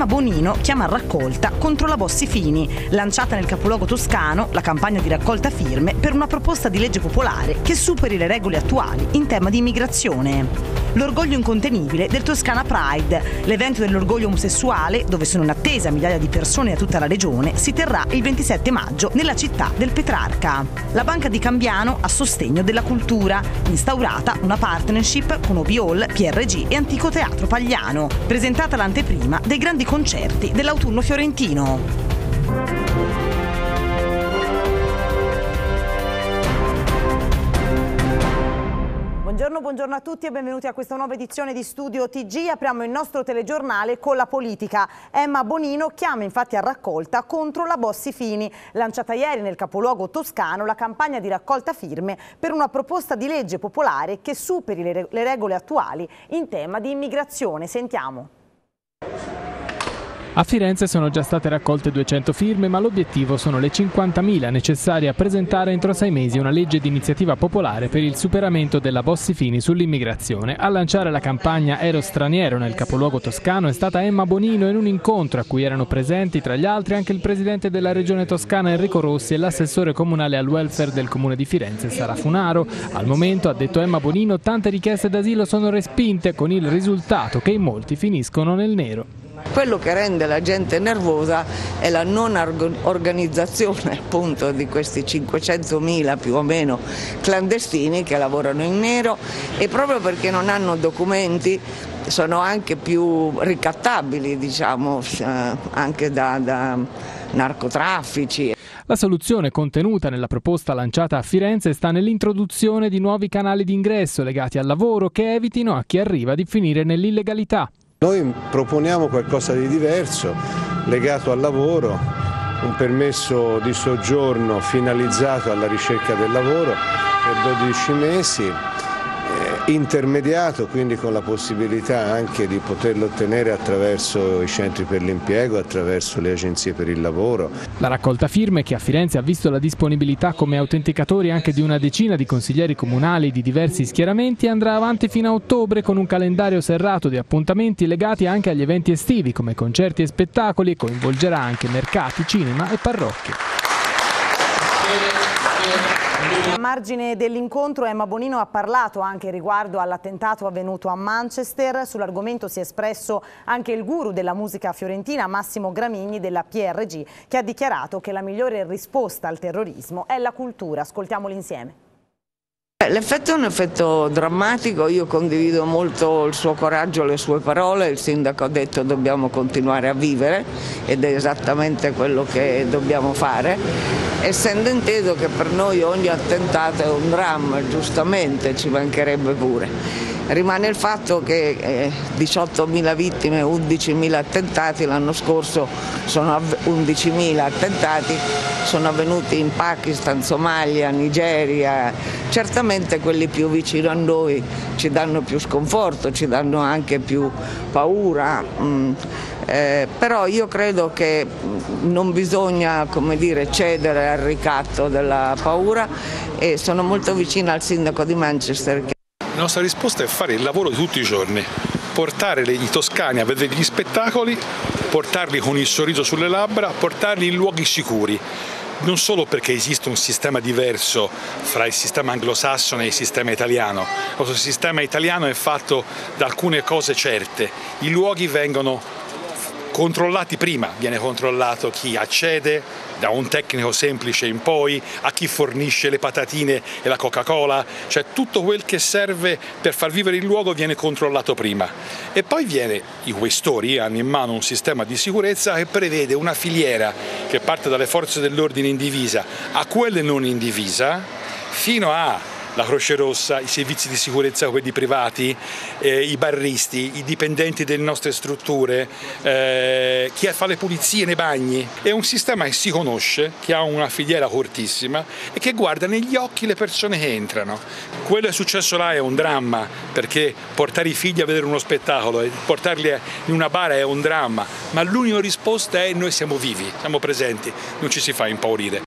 Emma Bonino chiama raccolta contro la Bossi Fini, lanciata nel capoluogo toscano la campagna di raccolta firme per una proposta di legge popolare che superi le regole attuali in tema di immigrazione. L'orgoglio incontenibile del Toscana Pride, l'evento dell'orgoglio omosessuale, dove sono in attesa migliaia di persone da tutta la regione, si terrà il 27 maggio nella città del Petrarca. La Banca di Cambiano a sostegno della cultura, instaurata una partnership con Obiol, PRG e Antico Teatro Pagliano, presentata l'anteprima dei grandi concerti dell'autunno fiorentino. Buongiorno, buongiorno, a tutti e benvenuti a questa nuova edizione di Studio TG. Apriamo il nostro telegiornale con la politica. Emma Bonino chiama infatti a raccolta contro la Bossi Fini. Lanciata ieri nel capoluogo toscano la campagna di raccolta firme per una proposta di legge popolare che superi le regole attuali in tema di immigrazione. Sentiamo. A Firenze sono già state raccolte 200 firme, ma l'obiettivo sono le 50.000 necessarie a presentare entro sei mesi una legge di iniziativa popolare per il superamento della Bossi-Fini sull'immigrazione. A lanciare la campagna Ero straniero nel capoluogo toscano è stata Emma Bonino in un incontro a cui erano presenti tra gli altri anche il presidente della regione toscana Enrico Rossi e l'assessore comunale al welfare del comune di Firenze Sara Funaro. Al momento, ha detto Emma Bonino, tante richieste d'asilo sono respinte con il risultato che in molti finiscono nel nero. Quello che rende la gente nervosa è la non organizzazione appunto di questi 500.000 più o meno clandestini che lavorano in nero e proprio perché non hanno documenti sono anche più ricattabili diciamo eh, anche da, da narcotraffici. La soluzione contenuta nella proposta lanciata a Firenze sta nell'introduzione di nuovi canali di ingresso legati al lavoro che evitino a chi arriva di finire nell'illegalità. Noi proponiamo qualcosa di diverso, legato al lavoro, un permesso di soggiorno finalizzato alla ricerca del lavoro per 12 mesi intermediato, quindi con la possibilità anche di poterlo ottenere attraverso i centri per l'impiego, attraverso le agenzie per il lavoro. La raccolta firme che a Firenze ha visto la disponibilità come autenticatori anche di una decina di consiglieri comunali di diversi schieramenti andrà avanti fino a ottobre con un calendario serrato di appuntamenti legati anche agli eventi estivi come concerti e spettacoli e coinvolgerà anche mercati, cinema e parrocchie. Margine dell'incontro Emma Bonino ha parlato anche riguardo all'attentato avvenuto a Manchester. Sull'argomento si è espresso anche il guru della musica fiorentina Massimo Gramigni della PRG che ha dichiarato che la migliore risposta al terrorismo è la cultura. Ascoltiamoli insieme. L'effetto è un effetto drammatico, io condivido molto il suo coraggio, le sue parole, il sindaco ha detto dobbiamo continuare a vivere ed è esattamente quello che dobbiamo fare, essendo inteso che per noi ogni attentato è un dramma, giustamente ci mancherebbe pure. Rimane il fatto che eh, 18.000 vittime, 11.000 attentati, l'anno scorso sono 11.000 attentati, sono avvenuti in Pakistan, Somalia, Nigeria, certamente quelli più vicino a noi ci danno più sconforto, ci danno anche più paura. Mm. Eh, però io credo che non bisogna dire, cedere al ricatto della paura e sono molto vicina al sindaco di Manchester. Nostra risposta è fare il lavoro di tutti i giorni, portare i toscani a vedere gli spettacoli, portarli con il sorriso sulle labbra, portarli in luoghi sicuri. Non solo perché esiste un sistema diverso fra il sistema anglosassone e il sistema italiano, il sistema italiano è fatto da alcune cose certe, i luoghi vengono controllati prima, viene controllato chi accede, da un tecnico semplice in poi, a chi fornisce le patatine e la Coca-Cola, cioè tutto quel che serve per far vivere il luogo viene controllato prima. E poi viene, i questori hanno in mano un sistema di sicurezza che prevede una filiera che parte dalle forze dell'ordine in divisa a quelle non in divisa, fino a la Croce Rossa, i servizi di sicurezza, quelli privati, eh, i barristi, i dipendenti delle nostre strutture, eh, chi fa le pulizie nei bagni. È un sistema che si conosce, che ha una filiera cortissima e che guarda negli occhi le persone che entrano. Quello che è successo là è un dramma, perché portare i figli a vedere uno spettacolo e portarli in una bara è un dramma, ma l'unica risposta è noi siamo vivi, siamo presenti, non ci si fa impaurire.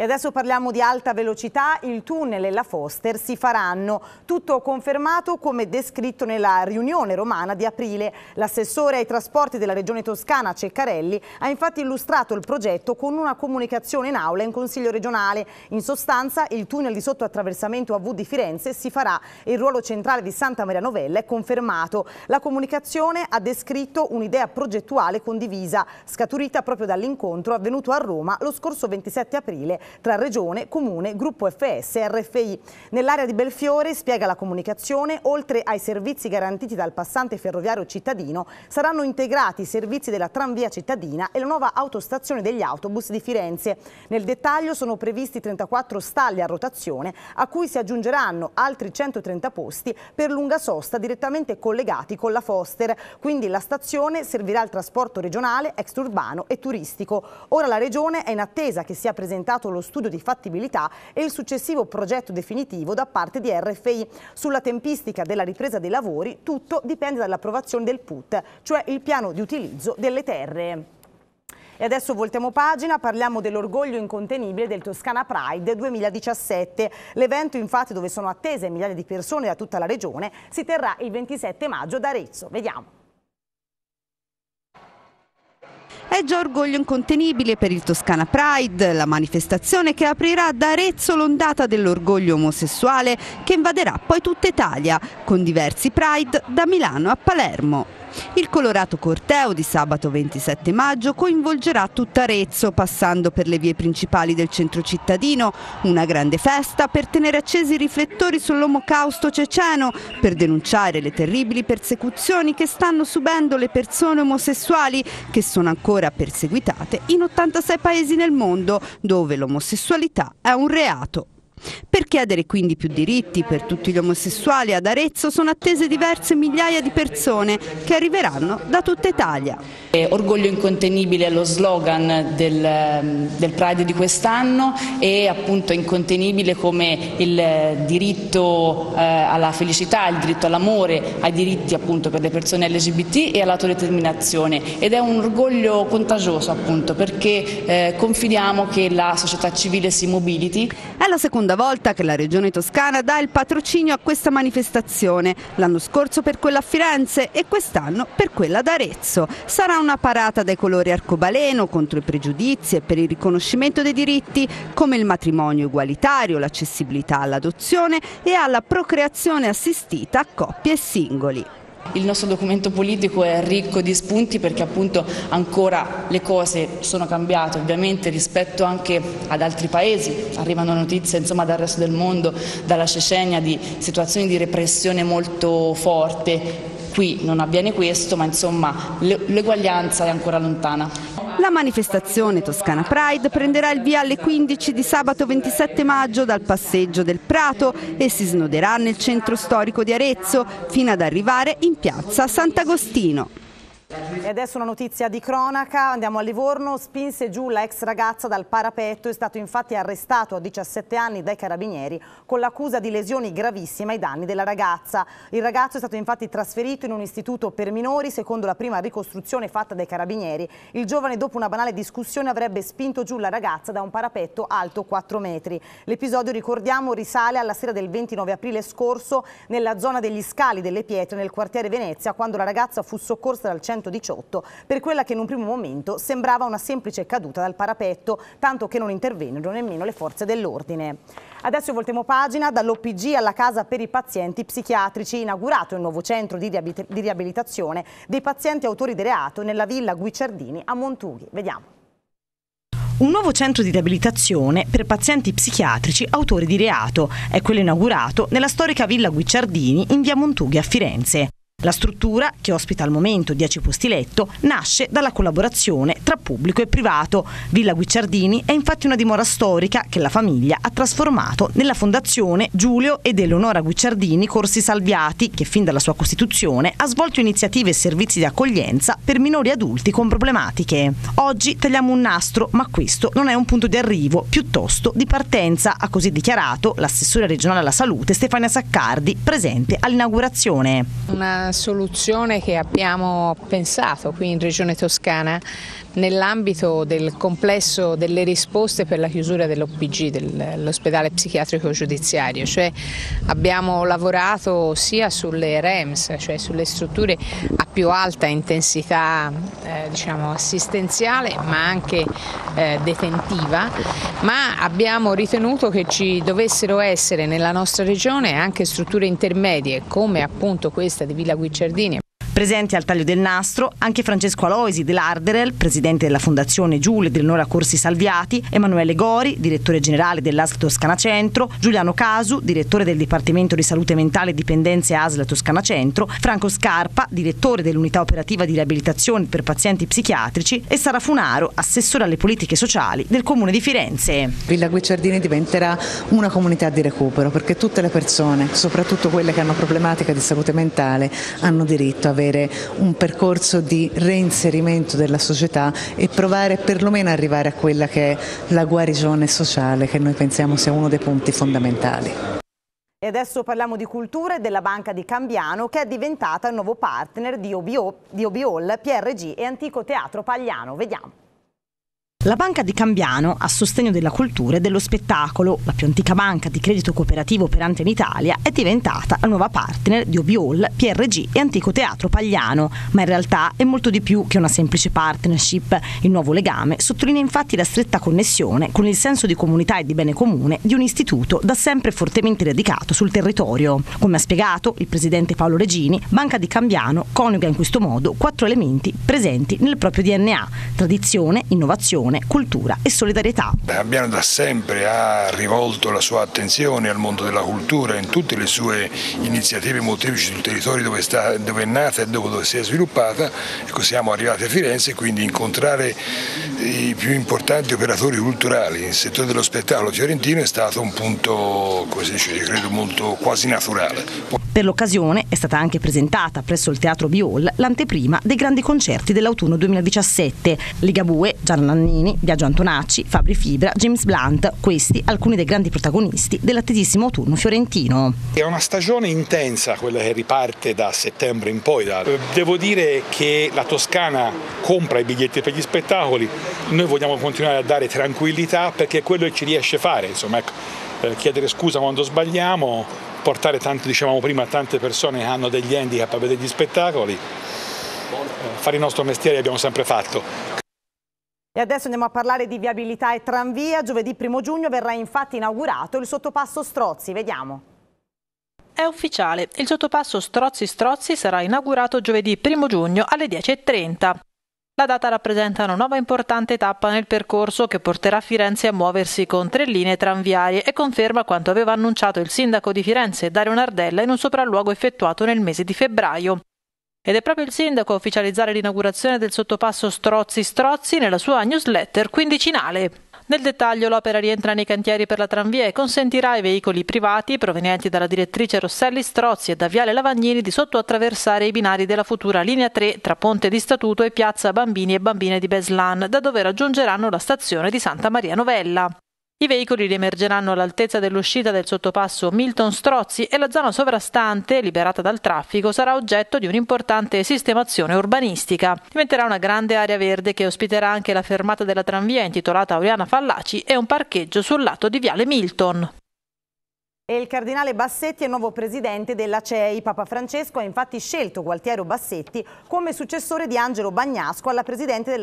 E adesso parliamo di alta velocità, il tunnel e la Foster si faranno. Tutto confermato come descritto nella riunione romana di aprile. L'assessore ai trasporti della regione toscana Ceccarelli ha infatti illustrato il progetto con una comunicazione in aula in Consiglio regionale. In sostanza il tunnel di sottoattraversamento AV di Firenze si farà e il ruolo centrale di Santa Maria Novella è confermato. La comunicazione ha descritto un'idea progettuale condivisa, scaturita proprio dall'incontro avvenuto a Roma lo scorso 27 aprile tra Regione, Comune, Gruppo FS e RFI. Nell'area di Belfiore, spiega la comunicazione, oltre ai servizi garantiti dal passante ferroviario cittadino, saranno integrati i servizi della tranvia cittadina e la nuova autostazione degli autobus di Firenze. Nel dettaglio sono previsti 34 stalli a rotazione, a cui si aggiungeranno altri 130 posti per lunga sosta direttamente collegati con la Foster. Quindi la stazione servirà al trasporto regionale, extraurbano e turistico. Ora la Regione è in attesa che sia presentato lo lo studio di fattibilità e il successivo progetto definitivo da parte di RFI. Sulla tempistica della ripresa dei lavori tutto dipende dall'approvazione del PUT, cioè il piano di utilizzo delle terre. E adesso voltiamo pagina, parliamo dell'orgoglio incontenibile del Toscana Pride 2017. L'evento infatti dove sono attese migliaia di persone da tutta la regione si terrà il 27 maggio ad Arezzo. Vediamo. È già orgoglio incontenibile per il Toscana Pride, la manifestazione che aprirà ad Arezzo l'ondata dell'orgoglio omosessuale che invaderà poi tutta Italia, con diversi Pride da Milano a Palermo. Il colorato corteo di sabato 27 maggio coinvolgerà tutta Arezzo, passando per le vie principali del centro cittadino, una grande festa per tenere accesi i riflettori sull'omocausto ceceno, per denunciare le terribili persecuzioni che stanno subendo le persone omosessuali, che sono ancora perseguitate in 86 paesi nel mondo, dove l'omosessualità è un reato. Per chiedere quindi più diritti per tutti gli omosessuali ad Arezzo sono attese diverse migliaia di persone che arriveranno da tutta Italia. Orgoglio incontenibile è lo slogan del, del Pride di quest'anno e appunto incontenibile come il diritto eh, alla felicità, il diritto all'amore, ai diritti appunto per le persone LGBT e all'autodeterminazione ed è un orgoglio contagioso appunto perché eh, confidiamo che la società civile si mobiliti. È la seconda seconda volta che la Regione Toscana dà il patrocinio a questa manifestazione, l'anno scorso per quella a Firenze e quest'anno per quella ad Arezzo. Sarà una parata dai colori arcobaleno contro i pregiudizi e per il riconoscimento dei diritti come il matrimonio egualitario, l'accessibilità all'adozione e alla procreazione assistita a coppie e singoli. Il nostro documento politico è ricco di spunti perché appunto ancora le cose sono cambiate ovviamente rispetto anche ad altri paesi, arrivano notizie insomma, dal resto del mondo, dalla Cecenia di situazioni di repressione molto forte, qui non avviene questo ma insomma l'eguaglianza è ancora lontana. La manifestazione Toscana Pride prenderà il via alle 15 di sabato 27 maggio dal passeggio del Prato e si snoderà nel centro storico di Arezzo fino ad arrivare in piazza Sant'Agostino. E adesso una notizia di cronaca, andiamo a Livorno, spinse giù la ex ragazza dal parapetto, è stato infatti arrestato a 17 anni dai carabinieri con l'accusa di lesioni gravissime ai danni della ragazza. Il ragazzo è stato infatti trasferito in un istituto per minori secondo la prima ricostruzione fatta dai carabinieri. Il giovane dopo una banale discussione avrebbe spinto giù la ragazza da un parapetto alto 4 metri. L'episodio, ricordiamo, risale alla sera del 29 aprile scorso nella zona degli scali delle pietre nel quartiere Venezia quando la ragazza fu soccorsa dal centro 118 per quella che in un primo momento sembrava una semplice caduta dal parapetto, tanto che non intervennero nemmeno le forze dell'ordine. Adesso voltiamo pagina, dall'OPG alla casa per i pazienti psichiatrici, inaugurato il nuovo centro di riabilitazione dei pazienti autori di reato nella villa Guicciardini a Montughi. Vediamo. Un nuovo centro di riabilitazione per pazienti psichiatrici autori di reato è quello inaugurato nella storica villa Guicciardini in via Montughi a Firenze. La struttura, che ospita al momento 10 posti letto, nasce dalla collaborazione tra pubblico e privato. Villa Guicciardini è infatti una dimora storica che la famiglia ha trasformato nella fondazione Giulio ed Eleonora Guicciardini Corsi Salviati, che fin dalla sua costituzione ha svolto iniziative e servizi di accoglienza per minori adulti con problematiche. Oggi tagliamo un nastro, ma questo non è un punto di arrivo, piuttosto di partenza, ha così dichiarato l'assessore regionale alla salute Stefania Saccardi, presente all'inaugurazione. Una soluzione che abbiamo pensato qui in Regione Toscana nell'ambito del complesso delle risposte per la chiusura dell'OPG, dell'ospedale psichiatrico giudiziario, cioè abbiamo lavorato sia sulle REMS, cioè sulle strutture a più alta intensità eh, diciamo, assistenziale ma anche eh, detentiva, ma abbiamo ritenuto che ci dovessero essere nella nostra regione anche strutture intermedie come appunto questa di Villa Guicciardini Presenti al taglio del nastro anche Francesco Aloisi dell'Arderel, presidente della Fondazione Giulia Eleonora Corsi Salviati, Emanuele Gori, direttore generale dell'ASL Toscana Centro, Giuliano Casu, direttore del Dipartimento di Salute Mentale e Dipendenze ASL Toscana Centro, Franco Scarpa, direttore dell'Unità Operativa di Riabilitazione per Pazienti Psichiatrici e Sara Funaro, assessore alle politiche sociali del Comune di Firenze. Villa Guicciardini diventerà una comunità di recupero perché tutte le persone, soprattutto quelle che hanno problematiche di salute mentale, hanno diritto a avere avere un percorso di reinserimento della società e provare perlomeno ad arrivare a quella che è la guarigione sociale che noi pensiamo sia uno dei punti fondamentali. E adesso parliamo di cultura e della Banca di Cambiano che è diventata il nuovo partner di, OBO, di OBOL, PRG e Antico Teatro Pagliano. Vediamo. La Banca di Cambiano, a sostegno della cultura e dello spettacolo, la più antica banca di credito cooperativo operante in Italia, è diventata la nuova partner di Obiol, PRG e Antico Teatro Pagliano, ma in realtà è molto di più che una semplice partnership. Il nuovo legame sottolinea infatti la stretta connessione con il senso di comunità e di bene comune di un istituto da sempre fortemente radicato sul territorio. Come ha spiegato il presidente Paolo Regini, Banca di Cambiano coniuga in questo modo quattro elementi presenti nel proprio DNA: tradizione, innovazione, coesione, cultura e solidarietà. Abbiano da sempre ha rivolto la sua attenzione al mondo della cultura in tutte le sue iniziative molteplici sul territorio dove, sta, dove è nata e dove si è sviluppata. Ecco, siamo arrivati a Firenze e quindi incontrare i più importanti operatori culturali nel settore dello spettacolo fiorentino è stato un punto, come si dice, credo molto quasi naturale. Per l'occasione è stata anche presentata presso il Teatro Biol l'anteprima dei grandi concerti dell'autunno 2017. Ligabue, Gian Nannini, Biagio Antonacci, Fabri Fibra, James Blunt, questi alcuni dei grandi protagonisti dell'attesissimo autunno fiorentino. È una stagione intensa quella che riparte da settembre in poi. Devo dire che la Toscana compra i biglietti per gli spettacoli, noi vogliamo continuare a dare tranquillità perché è quello che ci riesce a fare. Insomma, ecco, eh, chiedere scusa quando sbagliamo, portare tante, dicevamo prima, tante persone che hanno degli handicap a vedere gli spettacoli, eh, fare il nostro mestiere abbiamo sempre fatto. E adesso andiamo a parlare di viabilità e tranvia. Giovedì 1 giugno verrà infatti inaugurato il sottopasso Strozzi. Vediamo. È ufficiale, il sottopasso Strozzi-Strozzi sarà inaugurato giovedì 1 giugno alle 10.30. La data rappresenta una nuova importante tappa nel percorso che porterà Firenze a muoversi con tre linee tranviarie e conferma quanto aveva annunciato il sindaco di Firenze Dario Nardella in un sopralluogo effettuato nel mese di febbraio. Ed è proprio il sindaco a ufficializzare l'inaugurazione del sottopasso Strozzi Strozzi nella sua newsletter quindicinale. Nel dettaglio l'opera rientra nei cantieri per la tranvia e consentirà ai veicoli privati provenienti dalla direttrice Rosselli Strozzi e da Viale Lavagnini di sottoattraversare i binari della futura linea 3 tra Ponte di Statuto e Piazza Bambini e Bambine di Beslan, da dove raggiungeranno la stazione di Santa Maria Novella. I veicoli riemergeranno all'altezza dell'uscita del sottopasso Milton Strozzi e la zona sovrastante, liberata dal traffico, sarà oggetto di un'importante sistemazione urbanistica. Diventerà una grande area verde che ospiterà anche la fermata della tranvia intitolata Auriana Fallaci e un parcheggio sul lato di Viale Milton. E il cardinale Bassetti è nuovo presidente della CEI. Papa Francesco ha infatti scelto Gualtiero Bassetti come successore di Angelo Bagnasco alla,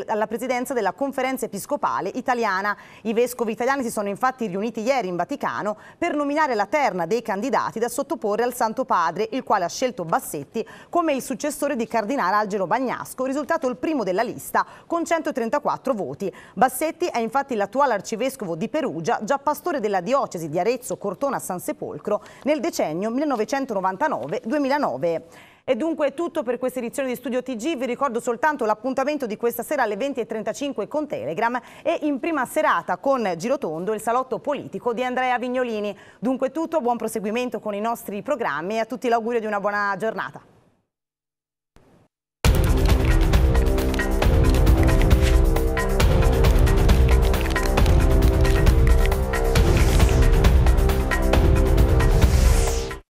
alla, presidenza della conferenza episcopale italiana. I vescovi italiani si sono infatti riuniti ieri in Vaticano per nominare la terna dei candidati da sottoporre al Santo Padre, il quale ha scelto Bassetti come il successore di cardinale Angelo Bagnasco, risultato il primo della lista con 134 voti. Bassetti è infatti l'attuale arcivescovo di Perugia, già pastore della diocesi di Arezzo, Cortona, San Sepolcro sepolcro nel decennio 1999-2009. E dunque è tutto per questa edizione di Studio TG, vi ricordo soltanto l'appuntamento di questa sera alle 20.35 con Telegram e in prima serata con Girotondo il salotto politico di Andrea Vignolini. Dunque è tutto, buon proseguimento con i nostri programmi e a tutti l'augurio di una buona giornata.